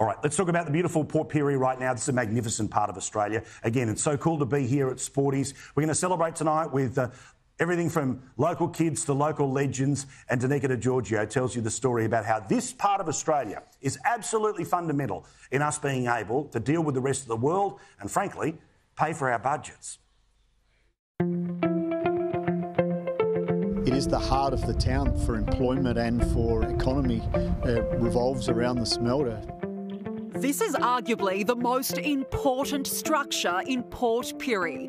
All right, let's talk about the beautiful Port Pirie right now. This is a magnificent part of Australia. Again, it's so cool to be here at Sporties. We're going to celebrate tonight with uh, everything from local kids to local legends. And Danica De Giorgio tells you the story about how this part of Australia is absolutely fundamental in us being able to deal with the rest of the world and, frankly, pay for our budgets. It is the heart of the town for employment and for economy. It revolves around the smelter. This is arguably the most important structure in Port Pirie.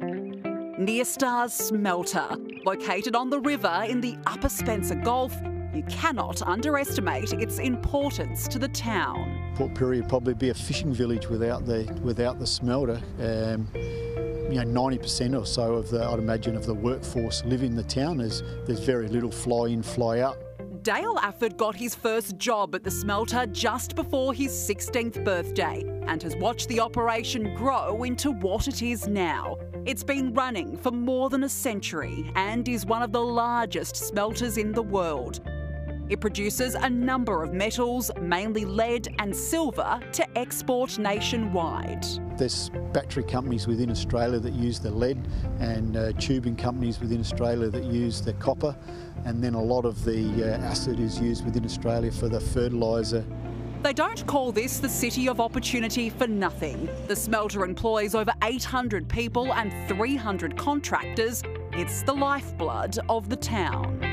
Nyrstar's Smelter, located on the river in the Upper Spencer Gulf, you cannot underestimate its importance to the town. Port Pirie would probably be a fishing village without the without the smelter. Um, you know, 90% or so of the, I'd imagine, of the workforce live in the town. There's, there's very little fly in, fly out. Dale Afford got his first job at the smelter just before his 16th birthday and has watched the operation grow into what it is now. It's been running for more than a century and is one of the largest smelters in the world. It produces a number of metals, mainly lead and silver, to export nationwide. There's battery companies within Australia that use the lead and uh, tubing companies within Australia that use the copper and then a lot of the uh, acid is used within Australia for the fertiliser they don't call this the city of opportunity for nothing. The smelter employs over 800 people and 300 contractors. It's the lifeblood of the town.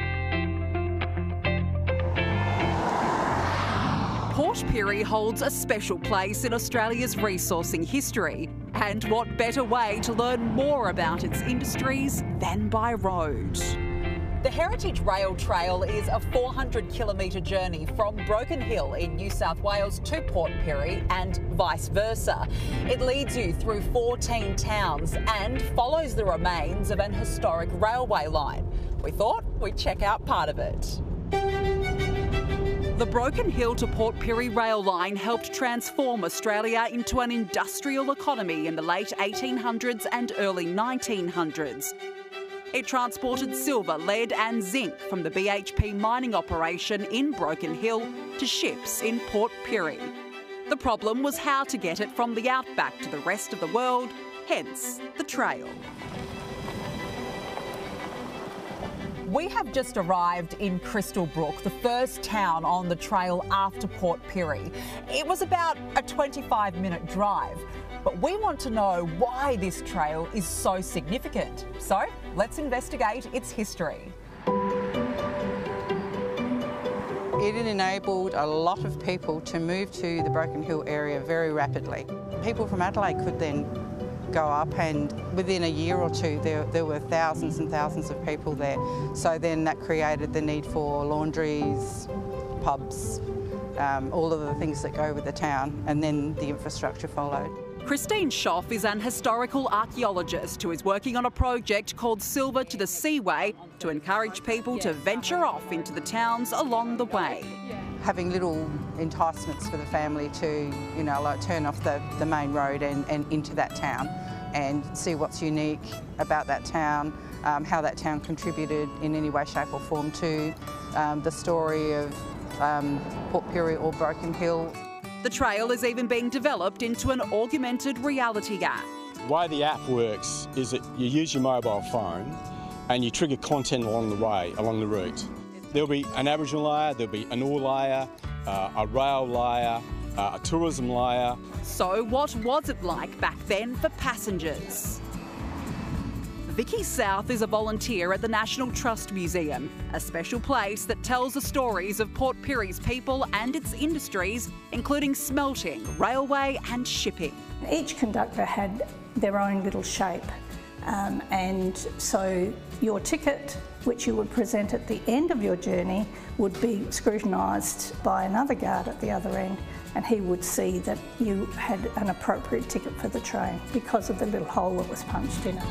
Port Pirie holds a special place in Australia's resourcing history. And what better way to learn more about its industries than by road? The Heritage Rail Trail is a 400 kilometre journey from Broken Hill in New South Wales to Port Pirie and vice versa. It leads you through 14 towns and follows the remains of an historic railway line. We thought we'd check out part of it. The Broken Hill to Port Pirie rail line helped transform Australia into an industrial economy in the late 1800s and early 1900s. It transported silver, lead and zinc from the BHP mining operation in Broken Hill to ships in Port Pirie. The problem was how to get it from the outback to the rest of the world, hence the trail. We have just arrived in Crystal Brook, the first town on the trail after Port Pirie. It was about a 25 minute drive, but we want to know why this trail is so significant. So let's investigate its history. It enabled a lot of people to move to the Broken Hill area very rapidly. People from Adelaide could then go up and within a year or two there, there were thousands and thousands of people there. So then that created the need for laundries, pubs, um, all of the things that go with the town and then the infrastructure followed. Christine Schoff is an historical archaeologist who is working on a project called Silver to the Seaway to encourage people to venture off into the towns along the way having little enticements for the family to, you know, like turn off the, the main road and, and into that town and see what's unique about that town, um, how that town contributed in any way, shape or form to um, the story of um, Port Pirie or Broken Hill. The trail is even being developed into an augmented reality app. The way the app works is that you use your mobile phone and you trigger content along the way, along the route. There'll be an Aboriginal layer, there'll be an ore layer, uh, a rail layer, uh, a tourism layer. So what was it like back then for passengers? Vicky South is a volunteer at the National Trust Museum, a special place that tells the stories of Port Pirie's people and its industries, including smelting, railway and shipping. Each conductor had their own little shape um, and so your ticket, which you would present at the end of your journey, would be scrutinised by another guard at the other end and he would see that you had an appropriate ticket for the train because of the little hole that was punched in it.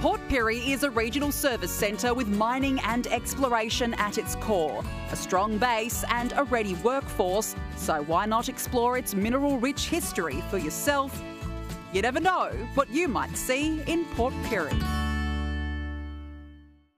Port Pirie is a regional service centre with mining and exploration at its core, a strong base and a ready workforce, so why not explore its mineral rich history for yourself you never know what you might see in Port Pirie.